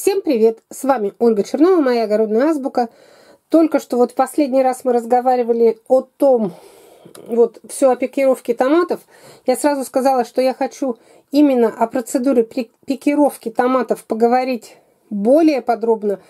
Всем привет! С вами Ольга Чернова, моя огородная азбука. Только что вот последний раз мы разговаривали о том, вот все о пикировке томатов. Я сразу сказала, что я хочу именно о процедуре пикировки томатов поговорить более подробно,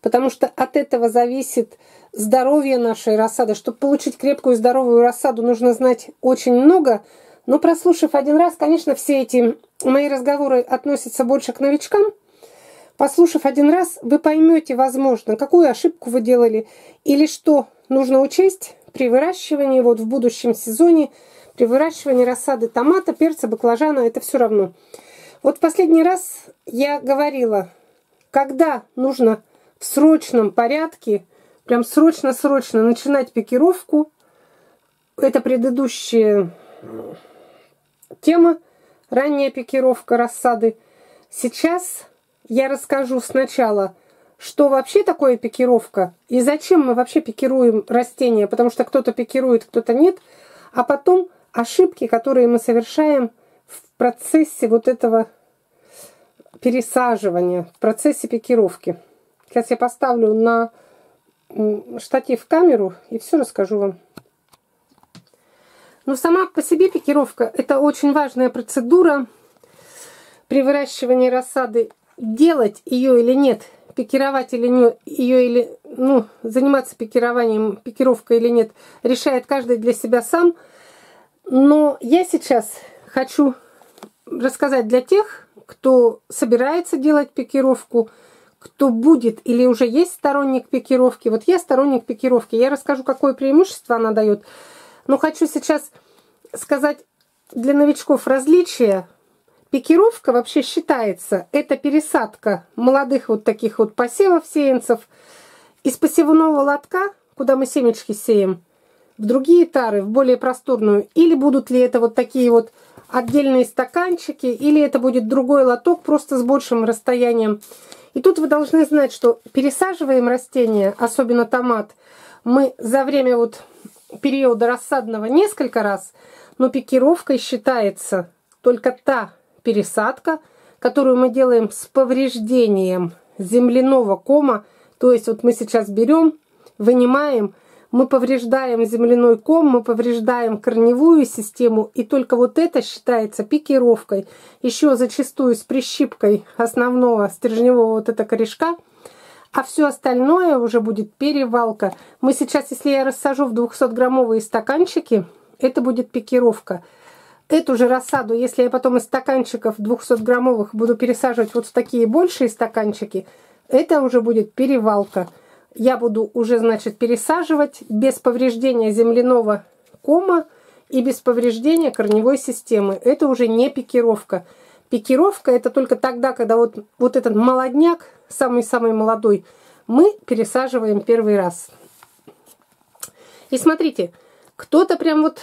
потому что от этого зависит здоровье нашей рассады. Чтобы получить крепкую здоровую рассаду, нужно знать очень много. Но прослушав один раз, конечно, все эти мои разговоры относятся больше к новичкам – Послушав один раз, вы поймете, возможно, какую ошибку вы делали или что нужно учесть при выращивании вот в будущем сезоне, при выращивании рассады томата, перца, баклажана, это все равно. Вот в последний раз я говорила, когда нужно в срочном порядке, прям срочно-срочно начинать пикировку. Это предыдущая тема, ранняя пикировка рассады. Сейчас я расскажу сначала, что вообще такое пикировка и зачем мы вообще пикируем растения, потому что кто-то пикирует, кто-то нет, а потом ошибки, которые мы совершаем в процессе вот этого пересаживания, в процессе пикировки. Сейчас я поставлю на штатив камеру и все расскажу вам. Но сама по себе пикировка – это очень важная процедура при выращивании рассады делать ее или нет, пикировать или не, ее или, ну, заниматься пикированием, пикировкой или нет, решает каждый для себя сам. Но я сейчас хочу рассказать для тех, кто собирается делать пикировку, кто будет или уже есть сторонник пикировки. Вот я сторонник пикировки. Я расскажу, какое преимущество она дает. Но хочу сейчас сказать для новичков различия Пикировка вообще считается, это пересадка молодых вот таких вот посевов сеянцев из посевного лотка, куда мы семечки сеем, в другие тары, в более просторную. Или будут ли это вот такие вот отдельные стаканчики, или это будет другой лоток, просто с большим расстоянием. И тут вы должны знать, что пересаживаем растения, особенно томат, мы за время вот периода рассадного несколько раз, но пикировкой считается только та пересадка, которую мы делаем с повреждением земляного кома. То есть вот мы сейчас берем, вынимаем, мы повреждаем земляной ком, мы повреждаем корневую систему, и только вот это считается пикировкой. Еще зачастую с прищипкой основного стержневого вот этого корешка, а все остальное уже будет перевалка. Мы сейчас, если я рассажу в 200-граммовые стаканчики, это будет пикировка – эту же рассаду, если я потом из стаканчиков 200-граммовых буду пересаживать вот в такие большие стаканчики, это уже будет перевалка. Я буду уже, значит, пересаживать без повреждения земляного кома и без повреждения корневой системы. Это уже не пикировка. Пикировка это только тогда, когда вот, вот этот молодняк, самый-самый молодой, мы пересаживаем первый раз. И смотрите, кто-то прям вот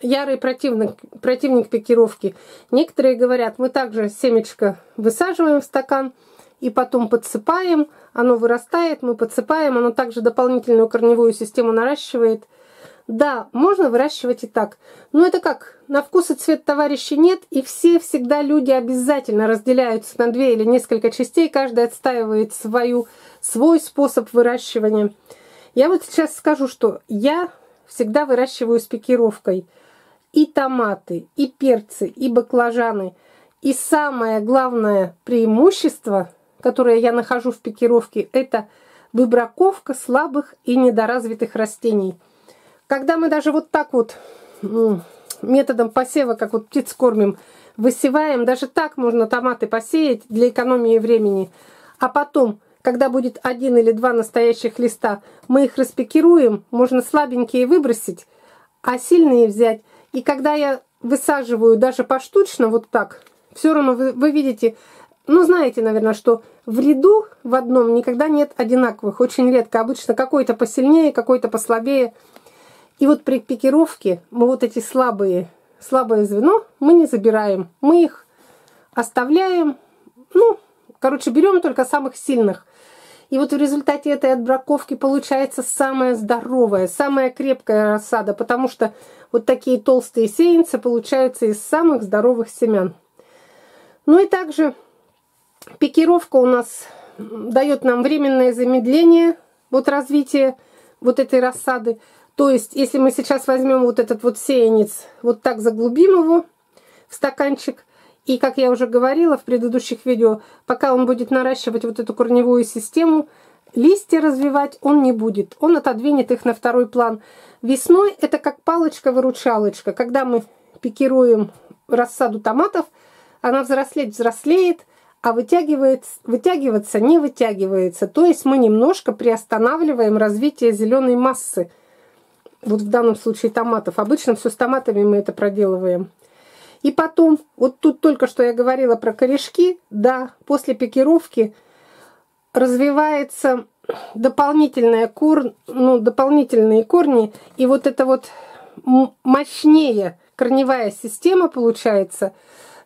ярый противник, противник пикировки. Некоторые говорят, мы также семечко высаживаем в стакан и потом подсыпаем, оно вырастает, мы подсыпаем, оно также дополнительную корневую систему наращивает. Да, можно выращивать и так. Но это как? На вкус и цвет товарищей нет, и все всегда люди обязательно разделяются на две или несколько частей, каждый отстаивает свою, свой способ выращивания. Я вот сейчас скажу, что я всегда выращиваю с пикировкой и томаты, и перцы, и баклажаны. И самое главное преимущество, которое я нахожу в пикировке, это выбраковка слабых и недоразвитых растений. Когда мы даже вот так вот методом посева, как вот птиц кормим, высеваем, даже так можно томаты посеять для экономии времени. А потом когда будет один или два настоящих листа, мы их распекируем, можно слабенькие выбросить, а сильные взять. И когда я высаживаю даже поштучно, вот так, все равно вы, вы видите, ну знаете, наверное, что в ряду в одном никогда нет одинаковых, очень редко. Обычно какой-то посильнее, какой-то послабее. И вот при пикировке мы вот эти слабые, слабое звено мы не забираем. Мы их оставляем, ну, короче, берем только самых сильных. И вот в результате этой отбраковки получается самая здоровая, самая крепкая рассада, потому что вот такие толстые сеянцы получаются из самых здоровых семян. Ну и также пикировка у нас дает нам временное замедление вот развития вот этой рассады. То есть, если мы сейчас возьмем вот этот вот сеянец, вот так заглубим его в стаканчик, и, как я уже говорила в предыдущих видео, пока он будет наращивать вот эту корневую систему, листья развивать он не будет. Он отодвинет их на второй план. Весной это как палочка-выручалочка. Когда мы пикируем рассаду томатов, она взрослеть взрослеет, а вытягивает, вытягиваться не вытягивается. То есть мы немножко приостанавливаем развитие зеленой массы. Вот в данном случае томатов. Обычно все с томатами мы это проделываем. И потом, вот тут только что я говорила про корешки, да, после пикировки развивается дополнительная кор, ну, дополнительные корни, и вот это вот мощнее корневая система получается,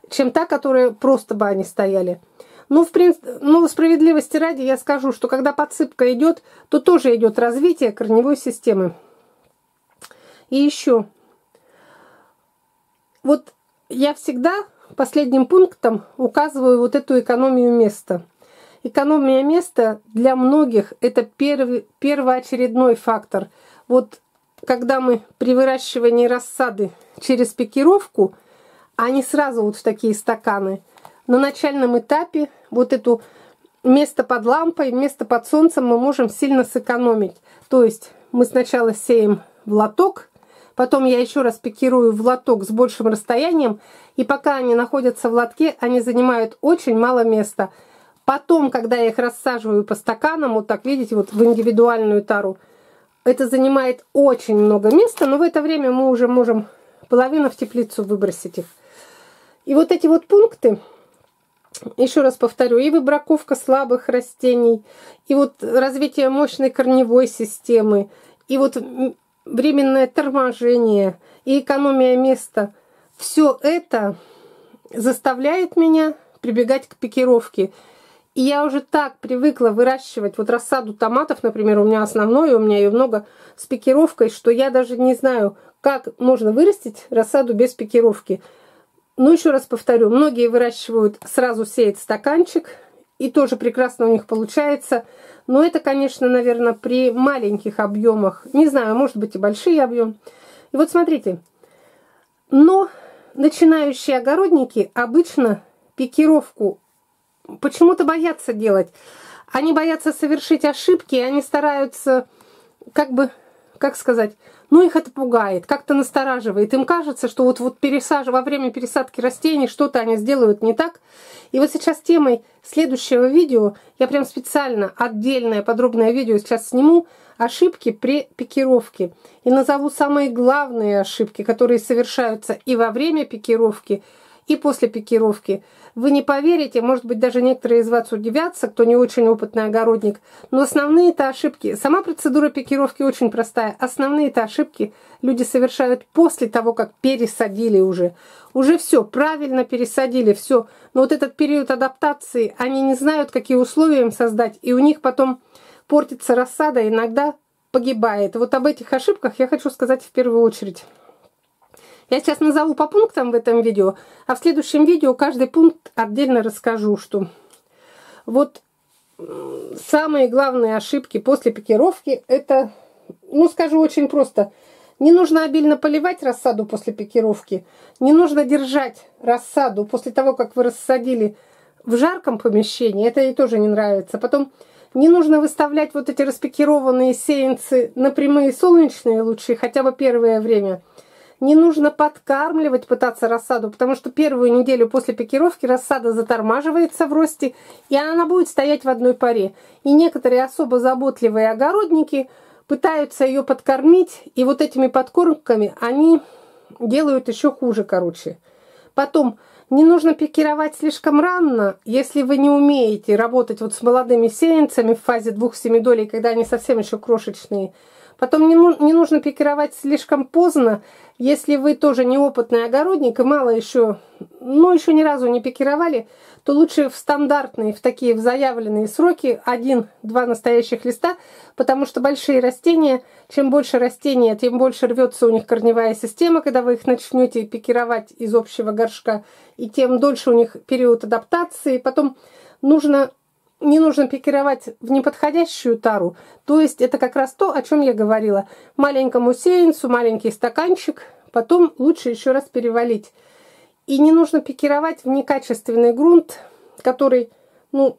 чем та, которая просто бы они стояли. Ну, в принципе, ну, справедливости ради я скажу, что когда подсыпка идет, то тоже идет развитие корневой системы. И еще. Вот я всегда последним пунктом указываю вот эту экономию места. Экономия места для многих это первый, первоочередной фактор. Вот когда мы при выращивании рассады через пикировку, не сразу вот в такие стаканы, на начальном этапе вот эту место под лампой, место под солнцем мы можем сильно сэкономить. То есть мы сначала сеем в лоток, Потом я еще раз пикирую в лоток с большим расстоянием, и пока они находятся в лотке, они занимают очень мало места. Потом, когда я их рассаживаю по стаканам, вот так, видите, вот в индивидуальную тару, это занимает очень много места, но в это время мы уже можем половину в теплицу выбросить их. И вот эти вот пункты, еще раз повторю, и выбраковка слабых растений, и вот развитие мощной корневой системы, и вот временное торможение и экономия места, все это заставляет меня прибегать к пикировке. И я уже так привыкла выращивать вот рассаду томатов, например, у меня основной, у меня ее много с пикировкой, что я даже не знаю, как можно вырастить рассаду без пикировки. Но еще раз повторю, многие выращивают, сразу сеют стаканчик, и тоже прекрасно у них получается. Но это, конечно, наверное, при маленьких объемах. Не знаю, может быть и большие объемы. И вот смотрите. Но начинающие огородники обычно пикировку почему-то боятся делать. Они боятся совершить ошибки, они стараются, как бы, как сказать, ну их это пугает, как-то настораживает. Им кажется, что вот, вот пересаж... во время пересадки растений что-то они сделают не так. И вот сейчас темой следующего видео, я прям специально отдельное подробное видео сейчас сниму, ошибки при пикировке. И назову самые главные ошибки, которые совершаются и во время пикировки, и после пикировки. Вы не поверите, может быть, даже некоторые из вас удивятся, кто не очень опытный огородник, но основные это ошибки. Сама процедура пикировки очень простая. Основные это ошибки люди совершают после того, как пересадили уже. Уже все, правильно пересадили, все. Но вот этот период адаптации, они не знают, какие условия им создать, и у них потом портится рассада, иногда погибает. Вот об этих ошибках я хочу сказать в первую очередь. Я сейчас назову по пунктам в этом видео, а в следующем видео каждый пункт отдельно расскажу, что вот самые главные ошибки после пикировки, это, ну скажу очень просто, не нужно обильно поливать рассаду после пикировки, не нужно держать рассаду после того, как вы рассадили в жарком помещении, это ей тоже не нравится. Потом не нужно выставлять вот эти распикированные сеянцы на прямые солнечные лучи, хотя бы первое время – не нужно подкармливать, пытаться рассаду, потому что первую неделю после пикировки рассада затормаживается в росте, и она будет стоять в одной паре. И некоторые особо заботливые огородники пытаются ее подкормить, и вот этими подкормками они делают еще хуже, короче. Потом, не нужно пикировать слишком рано, если вы не умеете работать вот с молодыми сеянцами в фазе двух семидолей, когда они совсем еще крошечные – Потом не, не нужно пикировать слишком поздно, если вы тоже неопытный огородник и мало еще, ну еще ни разу не пикировали, то лучше в стандартные, в такие в заявленные сроки один-два настоящих листа, потому что большие растения, чем больше растения, тем больше рвется у них корневая система, когда вы их начнете пикировать из общего горшка, и тем дольше у них период адаптации. Потом нужно не нужно пикировать в неподходящую тару. То есть это как раз то, о чем я говорила. Маленькому сеянцу, маленький стаканчик, потом лучше еще раз перевалить. И не нужно пикировать в некачественный грунт, который, ну,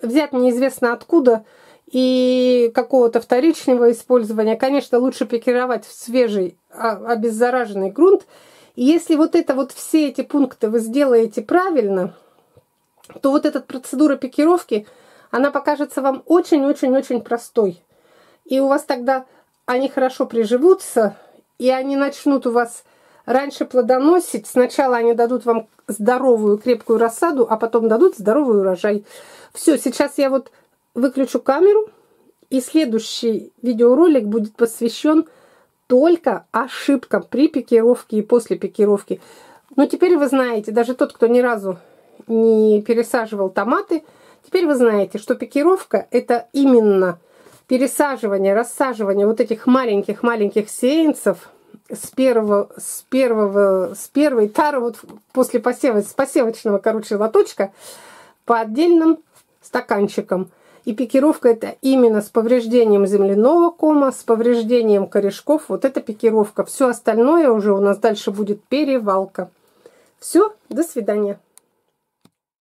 взят неизвестно откуда, и какого-то вторичного использования. Конечно, лучше пикировать в свежий, а, обеззараженный грунт. И если вот это вот все эти пункты вы сделаете правильно, то вот эта процедура пикировки, она покажется вам очень-очень-очень простой. И у вас тогда они хорошо приживутся, и они начнут у вас раньше плодоносить. Сначала они дадут вам здоровую крепкую рассаду, а потом дадут здоровый урожай. Все, сейчас я вот выключу камеру, и следующий видеоролик будет посвящен только ошибкам при пикировке и после пикировки. Но теперь вы знаете, даже тот, кто ни разу не пересаживал томаты, теперь вы знаете, что пикировка это именно пересаживание, рассаживание вот этих маленьких-маленьких сеянцев с первого, с первого, с первой тары, вот после посева, с посевочного, короче, лоточка по отдельным стаканчикам. И пикировка это именно с повреждением земляного кома, с повреждением корешков. Вот это пикировка. Все остальное уже у нас дальше будет перевалка. Все, до свидания.